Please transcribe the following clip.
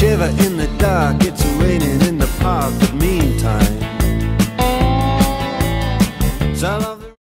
shiver in the dark, it's raining in the park, but meantime.